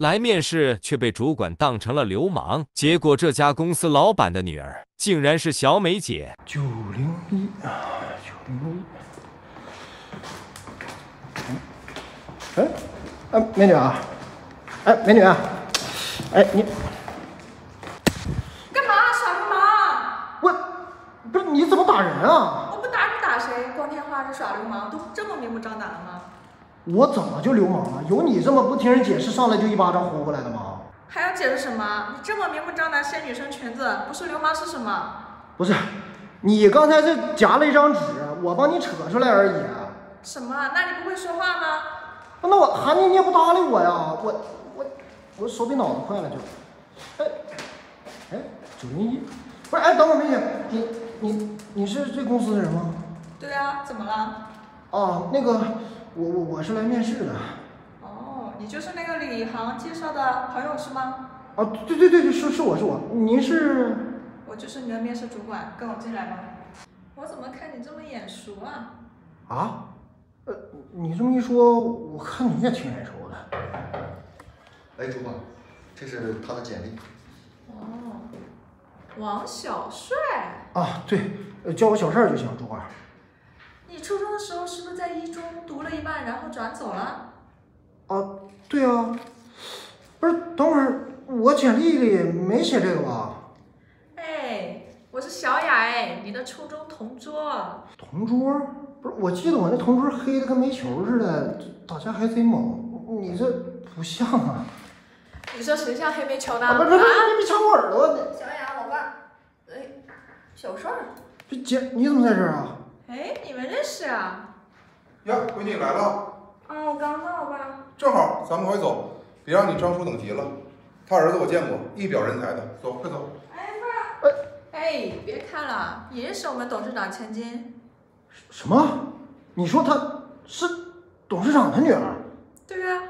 来面试却被主管当成了流氓。结果这家公司老板的女儿竟然是小美姐。九零一啊，九零一。哎，哎，美女啊，哎，美女啊，哎，你干嘛耍流氓？我不是你怎么打人啊？我不打你打谁？光天化日耍流氓，都这么明目张胆了吗？我怎么就流氓了？有你这么不听人解释，上来就一巴掌呼过来的吗？还要解释什么？你这么明目张胆掀女生裙子，不是流氓是什么？不是，你刚才这夹了一张纸，我帮你扯出来而已。什么？那你不会说话吗？那我喊你，你也不搭理我呀！我我我手比脑子快了就。哎哎，九零一，不是哎，等会儿美女，你你你是这公司的人吗？对啊，怎么了？哦，那个我我我是来面试的。哦，你就是那个李航介绍的朋友是吗？啊，对对对对，是是我是我，您是？我就是你的面试主管，跟我进来吧。我怎么看你这么眼熟啊？啊？呃，你这么一说，我看你也挺眼熟的。哎，主管，这是他的简历。哦，王小帅。啊，对，呃叫我小帅就行，主管。你初中的时候是不是在一中读了一半，然后转走了？啊，对啊。不是，等会儿我简历里没写这个吧？哎，我是小雅哎，你的初中同桌。同桌？不是，我记得我那同桌黑的跟煤球似的，打架还贼猛。你这不像啊！你说谁像黑煤球呢？啊，不是不是，你别抢我耳朵！小雅，老伴，哎，小帅，这姐，你怎么在这儿啊？哎，你们认识啊？呀，闺女来了。嗯，我刚到吧。正好，咱们快走，别让你张叔等急了。他儿子我见过，一表人才的。走，快走。哎，爸。哎，别看了，你认识我们董事长千金？什么？你说她是董事长的女儿？对啊，